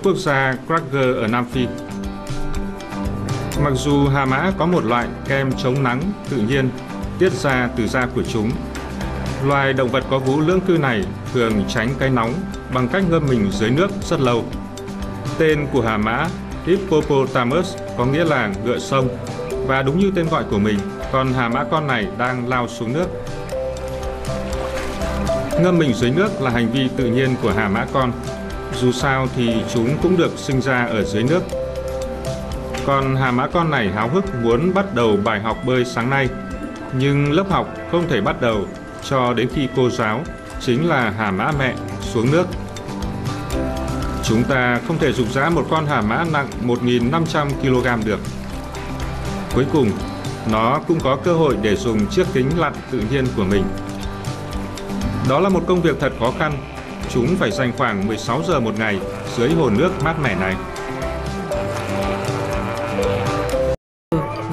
quốc gia Cracker ở Nam Phi. Mặc dù hà mã có một loại kem chống nắng tự nhiên tiết ra từ da của chúng, loài động vật có vú lưỡng cư này thường tránh cái nóng bằng cách ngâm mình dưới nước rất lâu. Tên của hà mã Hippopotamus có nghĩa là ngựa sông và đúng như tên gọi của mình, con hà mã con này đang lao xuống nước. Ngâm mình dưới nước là hành vi tự nhiên của hà mã con. Dù sao thì chúng cũng được sinh ra ở dưới nước. Còn hà mã con này háo hức muốn bắt đầu bài học bơi sáng nay, nhưng lớp học không thể bắt đầu cho đến khi cô giáo, chính là hà mã mẹ, xuống nước. Chúng ta không thể dục giá một con hà mã nặng 1.500 kg được. Cuối cùng, nó cũng có cơ hội để dùng chiếc kính lặn tự nhiên của mình. Đó là một công việc thật khó khăn. Chúng phải dành khoảng 16 giờ một ngày dưới hồ nước mát mẻ này.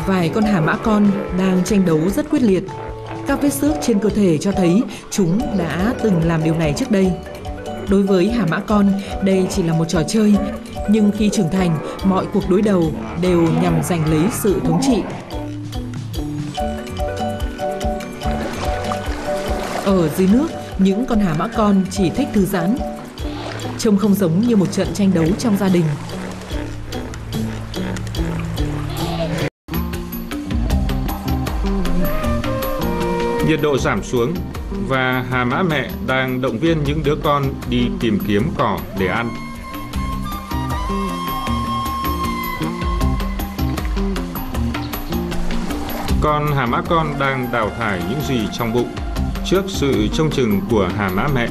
Vài con hà mã con đang tranh đấu rất quyết liệt. Các vết xước trên cơ thể cho thấy chúng đã từng làm điều này trước đây. Đối với hà mã con, đây chỉ là một trò chơi, nhưng khi trưởng thành, mọi cuộc đối đầu đều nhằm giành lấy sự thống trị. Ở dưới nước, những con hà mã con chỉ thích thư giãn. Trông không giống như một trận tranh đấu trong gia đình. Nhiệt độ giảm xuống và hà mã mẹ đang động viên những đứa con đi tìm kiếm cỏ để ăn. Con hà mã con đang đào thải những gì trong bụng trước sự trông chừng của hà mã mẹ.